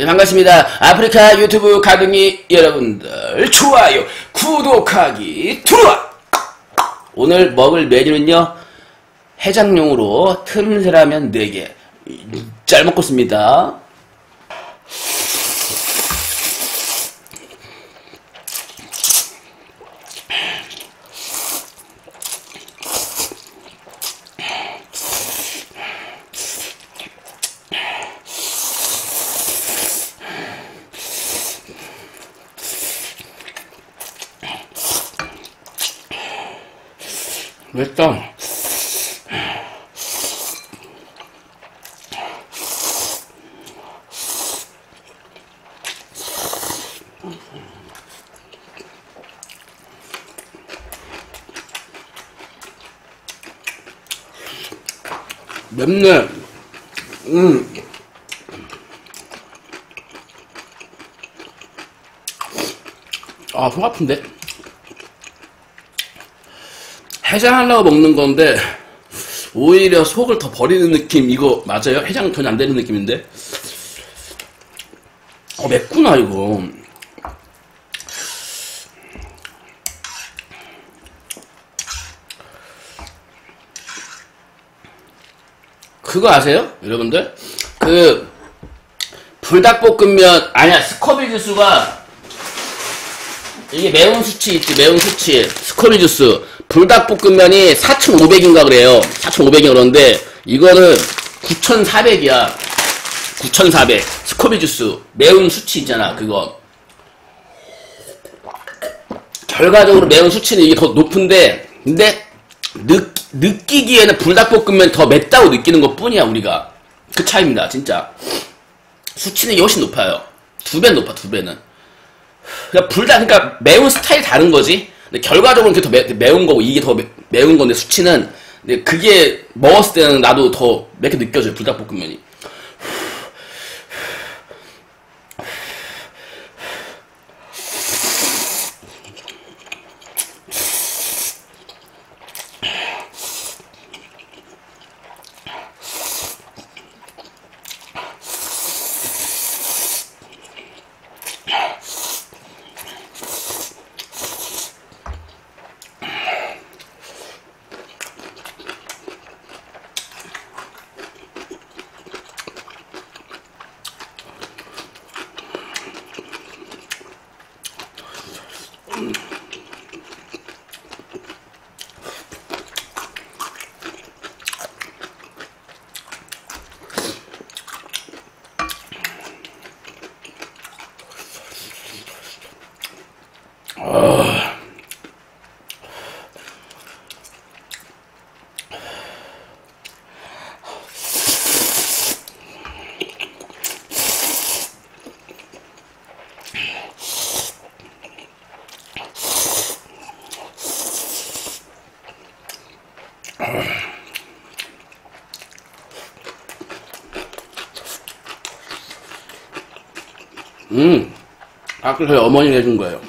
예, 반갑습니다. 아프리카 유튜브 가등이 여러분들 좋아요, 구독하기 들어와. 오늘 먹을 메뉴는요 해장용으로 틈새라면 4개 잘 먹겠습니다. 맵다. 맵네. 음. 아, 속 아픈데? 해장하려고 먹는 건데, 오히려 속을 더 버리는 느낌, 이거 맞아요? 해장 전혀 안 되는 느낌인데? 어, 맵구나, 이거. 그거 아세요? 여러분들? 그, 불닭볶음면, 아니야, 스커비 주스가, 이게 매운 수치 있지, 매운 수치. 스커비 주스. 불닭볶음면이 4,500인가 그래요. 4,500이 그런데, 이거는 9,400이야. 9,400. 스커비 주스. 매운 수치 있잖아, 그거. 결과적으로 매운 수치는 이게 더 높은데, 근데, 느, 느끼기에는 불닭볶음면 더 맵다고 느끼는 것 뿐이야, 우리가. 그 차이입니다, 진짜. 수치는 훨씬 높아요. 두 배는 높아, 두 배는. 그러니까 불닭, 그러니까 매운 스타일이 다른 거지. 근데 결과적으로는 그게 더 매, 매운 거고, 이게 더 매, 운 건데, 수치는. 근데 그게 먹었을 때는 나도 더 맵게 느껴져요, 불닭볶음면이. 음, 아까 저희 어머니가 해준 거예요.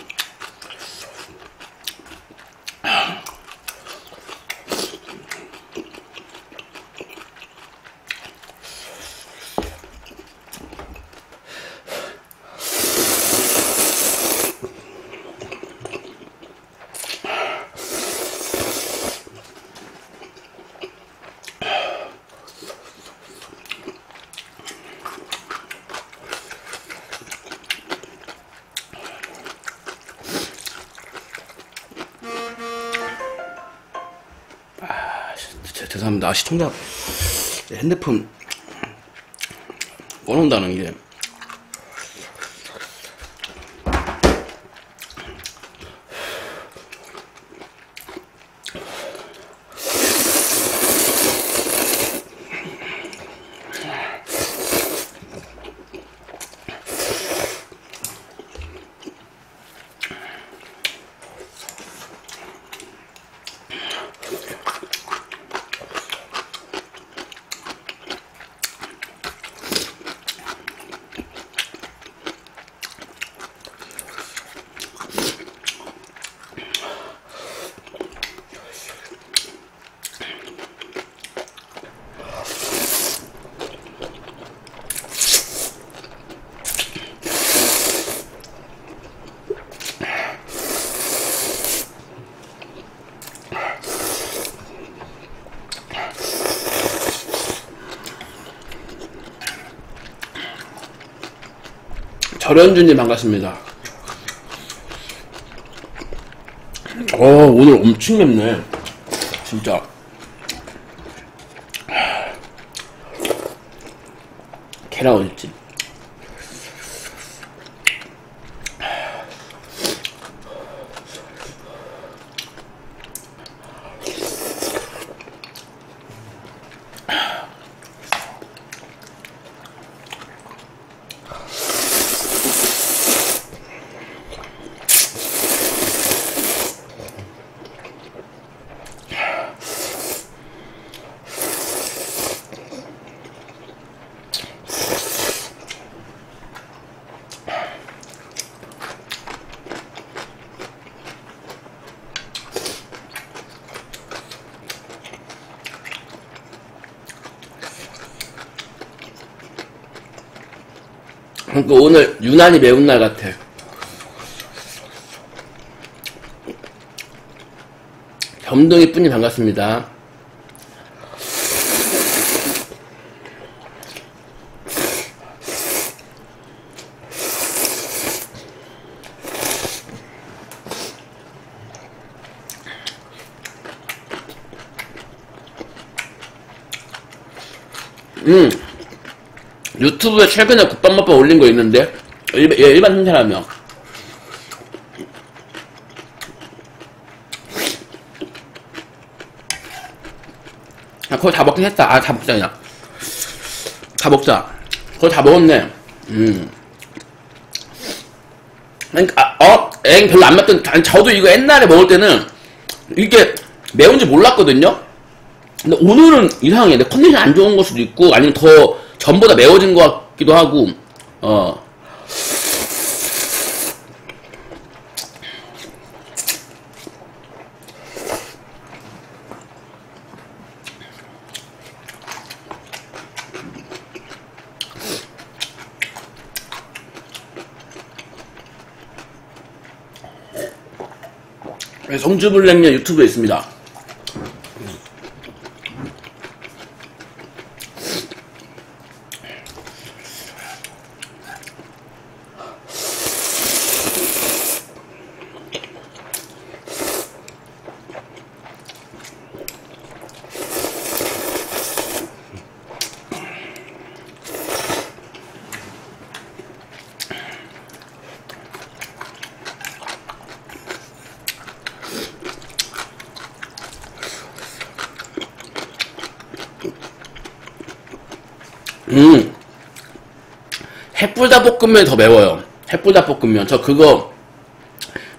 죄송합니다. 시청자 핸드폰 꺼놓는다는 게 절연준님 반갑습니다. 어, 오늘 엄청 맵네. 진짜. 계란 어딨지? 그러니까 오늘 유난히 매운 날 같아. 겸동이 뿐이 반갑습니다. 음. 유튜브에 최근에 국밥맛밥 올린 거 있는데? 일반, 예, 일반 생사라면 아 그거 다 먹긴 했다. 아 다 먹자 그냥. 다 먹자. 그거 다 먹었네. 음. 그러니까 아, 어? 엥 별로 안 맵던 아니 저도 이거 옛날에 먹을 때는 이게 매운지 몰랐거든요? 근데 오늘은 이상해. 내 컨디션 안 좋은 걸 수도 있고 아니면 더 전보다 매워진 것 같기도 하고 어 네, 성주불냉면 유튜브에 있습니다. 음. 햇불닭 볶음면이 더 매워요. 햇불닭 볶음면. 저 그거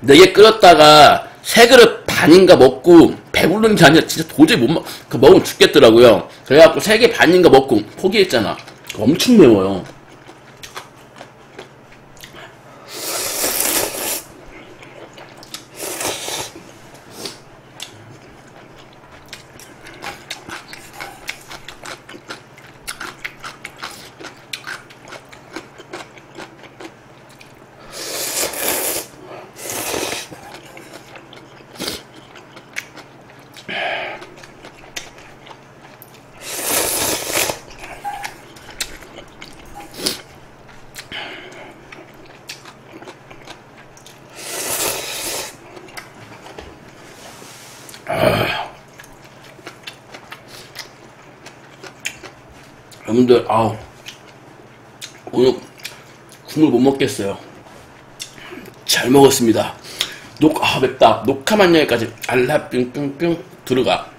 네 개 끓였다가 세 그릇 반인가 먹고 배부른 게 아니라 진짜 도저히 못 먹, 그 먹으면 죽겠더라고요. 그래갖고 세 개 반인가 먹고 포기했잖아. 엄청 매워요. 여러분들, 아우. 오늘 국물 못 먹겠어요. 잘 먹었습니다. 녹, 아, 맵다. 녹화만 여기까지 알라 뿅뿅뿅 들어가.